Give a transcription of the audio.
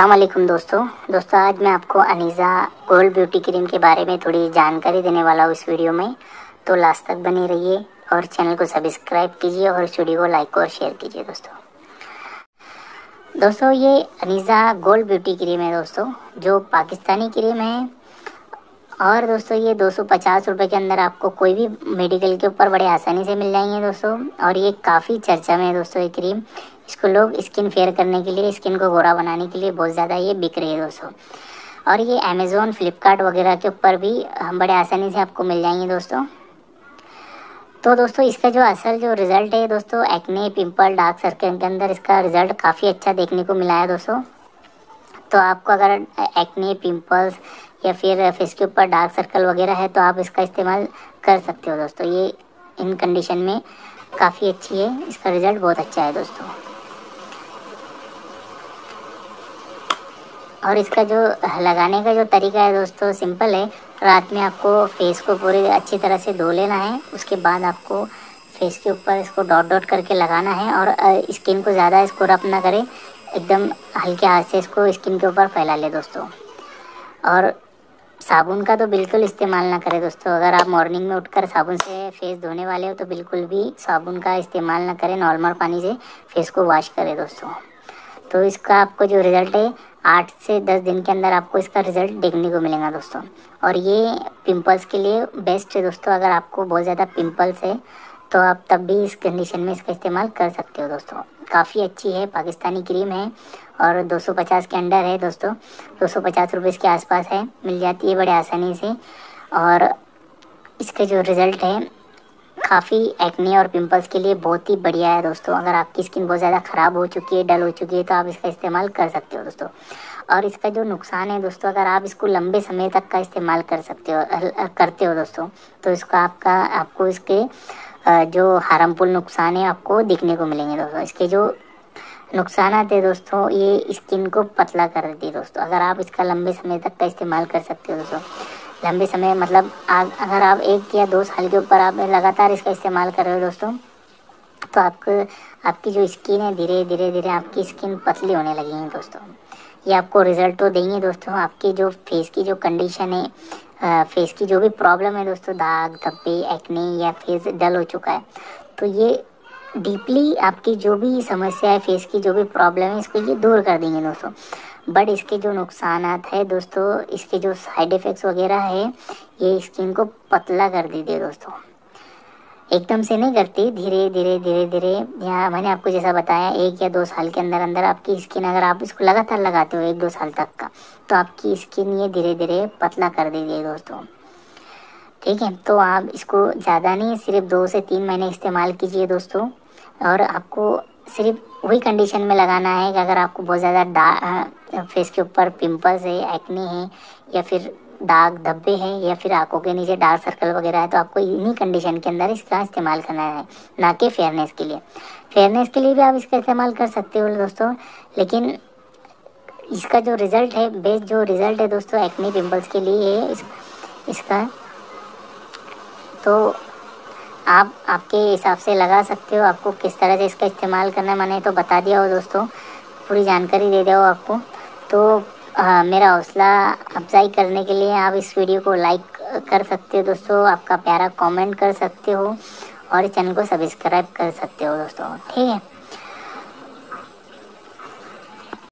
असलम दोस्तों। दोस्तों, आज मैं आपको अनीज़ा गोल्ड ब्यूटी क्रीम के बारे में थोड़ी जानकारी देने वाला हूँ इस वीडियो में। तो लास्ट तक बने रहिए और चैनल को सब्सक्राइब कीजिए और इस वीडियो को लाइक और शेयर कीजिए दोस्तों। दोस्तों, ये अनीज़ा गोल्ड ब्यूटी क्रीम है दोस्तों, जो पाकिस्तानी क्रीम है। और दोस्तों, ये दो सौ के अंदर आपको कोई भी मेडिकल के ऊपर बड़े आसानी से मिल जाएँगे दोस्तों। और ये काफ़ी चर्चा में है दोस्तों, ये क्रीम। इसको लोग स्किन फेयर करने के लिए स्किन को गोरा बनाने के लिए बहुत ज़्यादा ये बिक रही है दोस्तों। और ये अमेज़ोन फ्लिपकार्ट वगैरह के ऊपर भी हम बड़े आसानी से आपको मिल जाएँगे दोस्तों। तो दोस्तों, इसका जो असल जो रिज़ल्ट है दोस्तों एक्ने पिंपल डार्क सर्कल के अंदर इसका रिज़ल्ट काफ़ी अच्छा देखने को मिला है दोस्तों। तो आपको अगर एक्ने पिंपल्स या फिर फेस के ऊपर डार्क सर्कल वगैरह है तो आप इसका इस्तेमाल कर सकते हो दोस्तों। ये इन कंडीशन में काफ़ी अच्छी है, इसका रिज़ल्ट बहुत अच्छा है दोस्तों। और इसका जो लगाने का जो तरीका है दोस्तों सिंपल है। रात में आपको फेस को पूरी अच्छी तरह से धो लेना है। उसके बाद आपको फेस के ऊपर इसको डॉट डॉट करके लगाना है और स्किन को ज़्यादा इसको रफ ना करें। एकदम हल्के हाथ से इसको स्किन के ऊपर फैला ले दोस्तों। और साबुन का तो बिल्कुल इस्तेमाल ना करें दोस्तों। अगर आप मॉर्निंग में उठकर साबुन से फेस धोने वाले हो तो बिल्कुल भी साबुन का इस्तेमाल ना करें। नॉर्मल पानी से फेस को वॉश करें दोस्तों। तो इसका आपको जो रिज़ल्ट है आठ से दस दिन के अंदर आपको इसका रिज़ल्ट देखने को मिलेगा दोस्तों। और ये पिंपल्स के लिए बेस्ट है दोस्तों, अगर आपको बहुत ज़्यादा पिंपल्स है तो आप तब भी इस कंडीशन में इसका इस्तेमाल कर सकते हो दोस्तों। काफ़ी अच्छी है, पाकिस्तानी क्रीम है और 250 के अंडर है दोस्तों। दो सौ इसके आसपास है, मिल जाती है बड़े आसानी से। और इसके जो रिज़ल्ट है काफ़ी एक्ने और पिंपल्स के लिए बहुत ही बढ़िया है दोस्तों। अगर आपकी स्किन बहुत ज़्यादा ख़राब हो चुकी है डल हो चुकी है तो आप इसका इस्तेमाल कर सकते हो दोस्तों। और इसका जो नुकसान है दोस्तों, अगर आप इसको लंबे समय तक का इस्तेमाल कर सकते हो करते हो दोस्तों तो इसका आपका, आपको इसके जो हार्मफुल नुकसान है आपको देखने को मिलेंगे दोस्तों। इसके जो नुकसान है दोस्तों, ये स्किन को पतला कर देती है दोस्तों। अगर आप इसका लंबे समय तक का इस्तेमाल कर सकते हो दोस्तों लंबे समय मतलब आ, अगर आप एक या दो साल के ऊपर आप लगातार इसका इस्तेमाल कर रहे हो दोस्तों तो आपको आपकी जो स्किन है धीरे धीरे धीरे आपकी स्किन पतली होने लगेगी दोस्तों। ये आपको रिज़ल्ट तो देंगे दोस्तों आपकी जो फेस की जो कंडीशन है फेस की जो भी प्रॉब्लम है दोस्तों दाग धब्बे एक्ने या फेस डल हो चुका है तो ये डीपली आपकी जो भी समस्या है फेस की जो भी प्रॉब्लम है इसको ये दूर कर देंगे दोस्तों। बट इसके जो नुकसान है दोस्तों, इसके जो साइड इफ़ेक्ट्स वगैरह है, ये स्किन को पतला कर देते दोस्तों। एकदम से नहीं करती, धीरे धीरे धीरे धीरे। यहाँ मैंने आपको जैसा बताया, एक या दो साल के अंदर अंदर आपकी स्किन अगर आप इसको लगातार लगाते हो एक, दो साल तक का तो आपकी स्किन ये धीरे धीरे पतला कर देती है दोस्तों। ठीक है तो आप इसको ज़्यादा नहीं, सिर्फ़ दो से तीन महीने इस्तेमाल कीजिए दोस्तों। और आपको सिर्फ़ वही कंडीशन में लगाना है कि अगर आपको बहुत ज़्यादा फेस के ऊपर पिंपल्स है एक्ने है या फिर दाग धब्बे हैं या फिर आँखों के नीचे डार्क सर्कल वगैरह है तो आपको इन्हीं कंडीशन के अंदर इसका इस्तेमाल करना है ना कि फेयरनेस के लिए। फेयरनेस के लिए भी आप इसका इस्तेमाल कर सकते हो दोस्तों लेकिन इसका जो रिज़ल्ट है बेस्ट जो रिज़ल्ट है दोस्तों एक्ने पिंपल्स के लिए है इस, इसका तो आप आपके हिसाब से लगा सकते हो आपको किस तरह से इसका इस्तेमाल करना है मैंने तो बता दिया हो दोस्तों पूरी जानकारी दे दिया हो आपको। तो आ, मेरा हौसला अफजाई करने के लिए आप इस वीडियो को लाइक कर सकते हो दोस्तों आपका प्यारा कमेंट कर सकते हो और चैनल को सब्सक्राइब कर सकते हो दोस्तों ठीक है?